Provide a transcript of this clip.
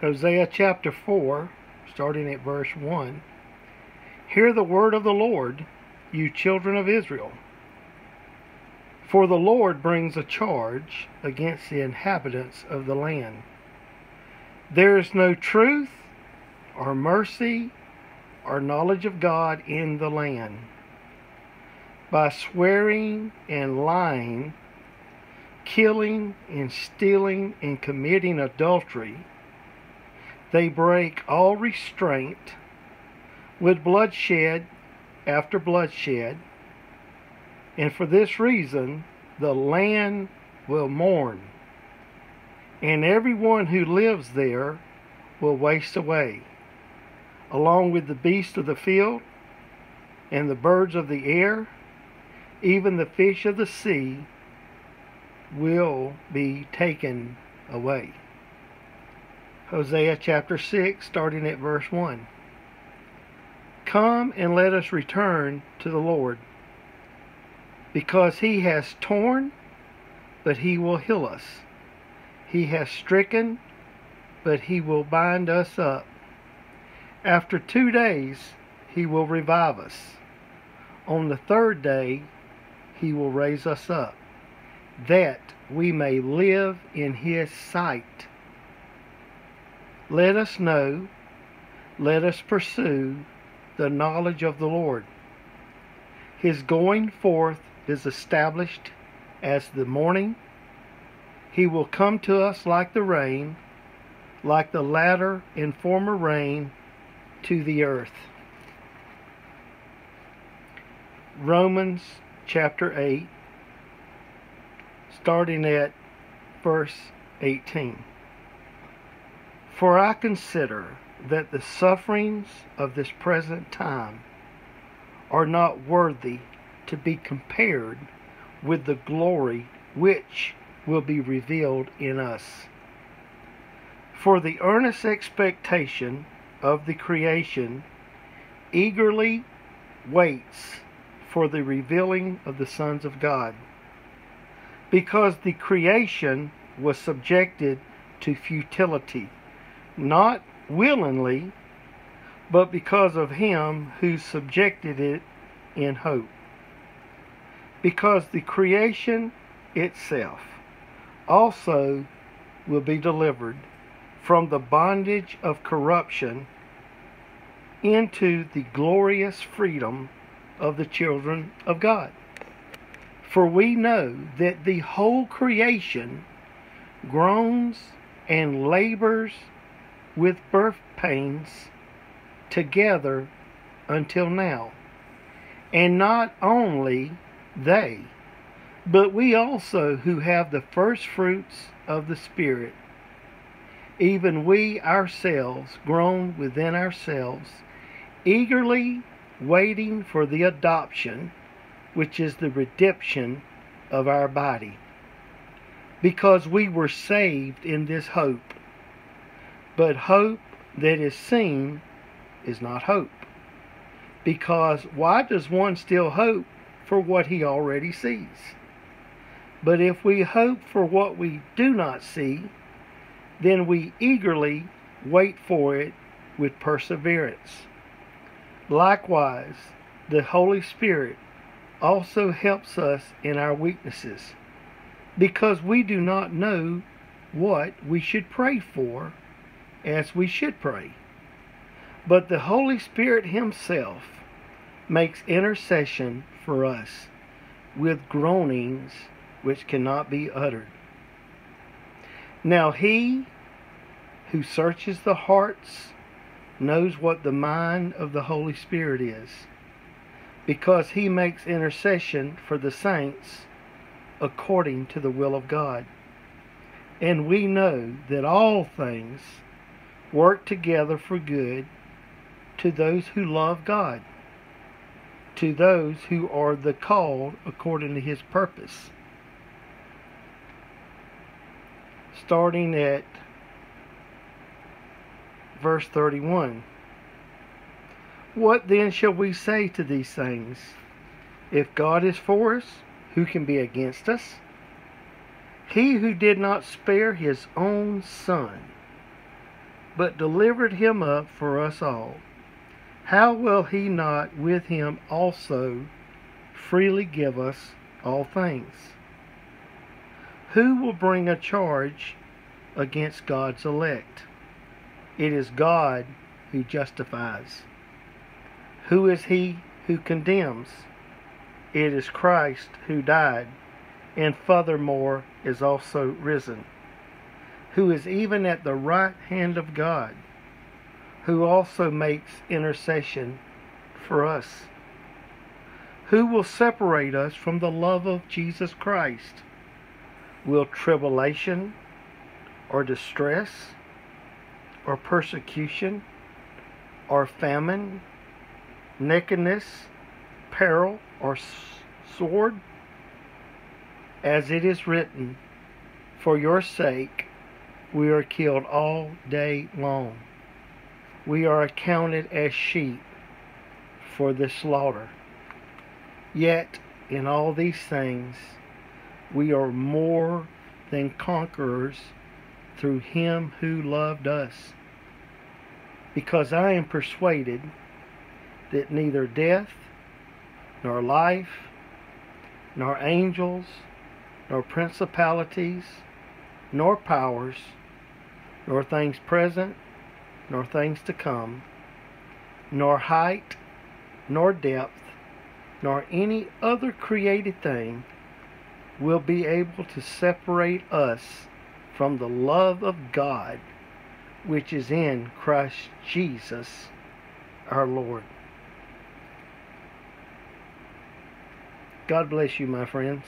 Hosea chapter 4, starting at verse 1. Hear the word of the Lord, you children of Israel. For the Lord brings a charge against the inhabitants of the land. There is no truth or mercy or knowledge of God in the land. By swearing and lying, killing and stealing and committing adultery, they break all restraint with bloodshed after bloodshed, and for this reason the land will mourn, and everyone who lives there will waste away, along with the beasts of the field and the birds of the air, even the fish of the sea will be taken away. Hosea chapter 6, starting at verse 1. Come and let us return to the Lord, because he has torn, but he will heal us. He has stricken, but he will bind us up. After two days, he will revive us. On the third day, he will raise us up, that we may live in his sight. Let us know, let us pursue the knowledge of the Lord. His going forth is established as the morning. He will come to us like the rain, like the latter and former rain to the earth. Romans chapter 8, starting at verse 18. For I consider that the sufferings of this present time are not worthy to be compared with the glory which will be revealed in us. For the earnest expectation of the creation eagerly waits for the revealing of the sons of God. Because the creation was subjected to futility not willingly, but because of him who subjected it in hope. Because the creation itself also will be delivered from the bondage of corruption into the glorious freedom of the children of God. For we know that the whole creation groans and labors with birth pains together until now. And not only they, but we also who have the first fruits of the Spirit, even we ourselves, groan within ourselves, eagerly waiting for the adoption, which is the redemption of our body. Because we were saved in this hope. But hope that is seen is not hope. Because why does one still hope for what he already sees? But if we hope for what we do not see, then we eagerly wait for it with perseverance. Likewise, the Holy Spirit also helps us in our weaknesses, because we do not know what we should pray for as we should pray. But the Holy Spirit Himself makes intercession for us with groanings which cannot be uttered. Now He who searches the hearts knows what the mind of the Holy Spirit is, because He makes intercession for the saints according to the will of God. And we know that all things work together for good to those who love God, to those who are the called according to his purpose. Starting at verse 31. What then shall we say to these things? If God is for us, who can be against us? He who did not spare his own son but delivered him up for us all, how will he not with him also freely give us all things? Who will bring a charge against God's elect? It is God who justifies. Who is he who condemns? It is Christ who died, and furthermore is also risen, who is even at the right hand of God, who also makes intercession for us. Who will separate us from the love of Jesus Christ? Will tribulation or distress or persecution or famine, nakedness, peril, or sword? As it is written, For your sake we are killed all day long. We are accounted as sheep for the slaughter. Yet in all these things we are more than conquerors through him who loved us. Because I am persuaded that neither death, nor life, nor angels, nor principalities, nor powers, nor things present, nor things to come, nor height, nor depth, nor any other created thing will be able to separate us from the love of God which is in Christ Jesus our Lord. God bless you, my friends.